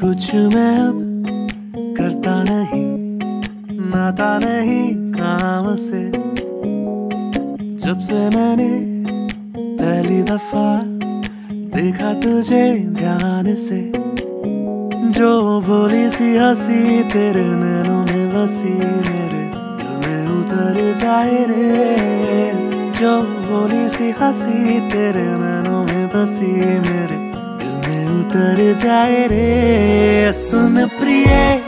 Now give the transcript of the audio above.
कुछ मैं अब करता नहीं, नाता नहीं काम से। जब से मैंने पहली दफ़ा देखा तुझे ध्यान से, जो बोली सी हँसी तेरे नैनों में बसी मेरे दिल में उतर जाए रे। जो बोली सी हँसी तेरे नैनों में बसी मेरे उतर जाए रे सुन प्रिय।